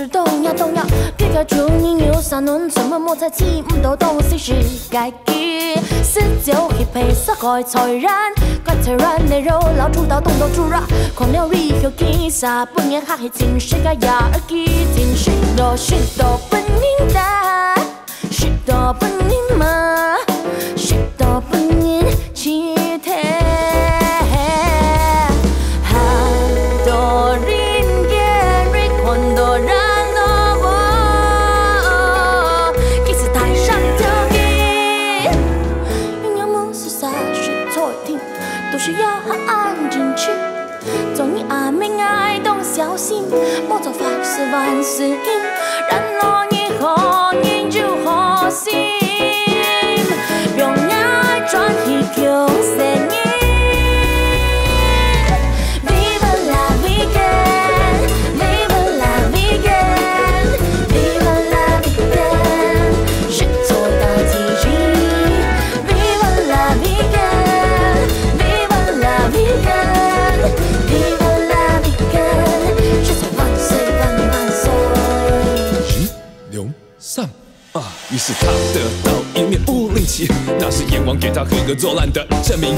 是动呀动呀，撇开祝你有啥能怎么莫猜起唔到东西是该记，四九一配色改才然，改才然内肉老出到动到出啦，狂流里有记啥不念还情是个呀儿记，情是多是多不宁的，是多不宁嘛，是多不宁期待。 需要很安静去，做你阿妹爱动小心，不做凡事万事应，上啊于是他得到一面五零旗，那是阎王给他合格作烂的证明。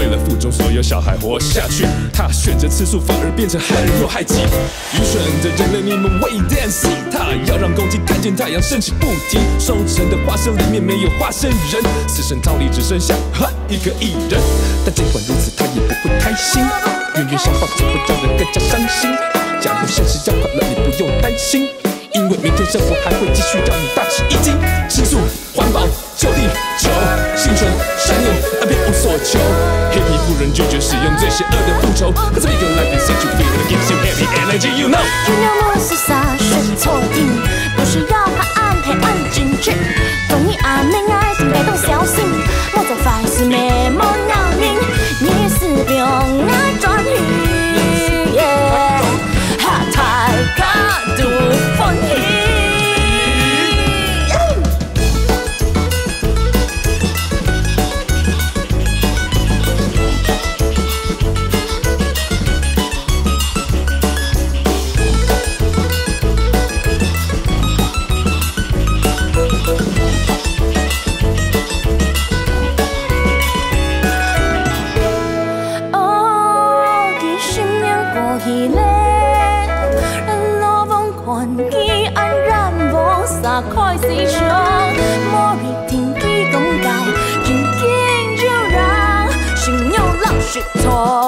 为了腹中所有小孩活下去，他选择吃素，反而变成害人又害己。愚蠢的人类，你们 wait and see，他要让公鸡看见太阳升起不停。收成的花生里面没有花生仁，死神套里只剩下一个艺人。但尽管如此，他也不会开心，冤冤相报只会让人更加伤心。假如现实要快了，你不用担心。因为明天生活还会继续让你大吃一惊，吃素、环保、就地球、心存善念，而别无所求。黑皮肤人拒绝使用最邪恶的复仇。Cause we go life and set you free, it gives you happy energy, you know。天要么是傻选错定，不需要还暗黑暗进去。còn khi anh ram vô xa khói xì trơ mô rì thình khi công cài chứng kiến rêu ra, xin nhau lặng sự thôi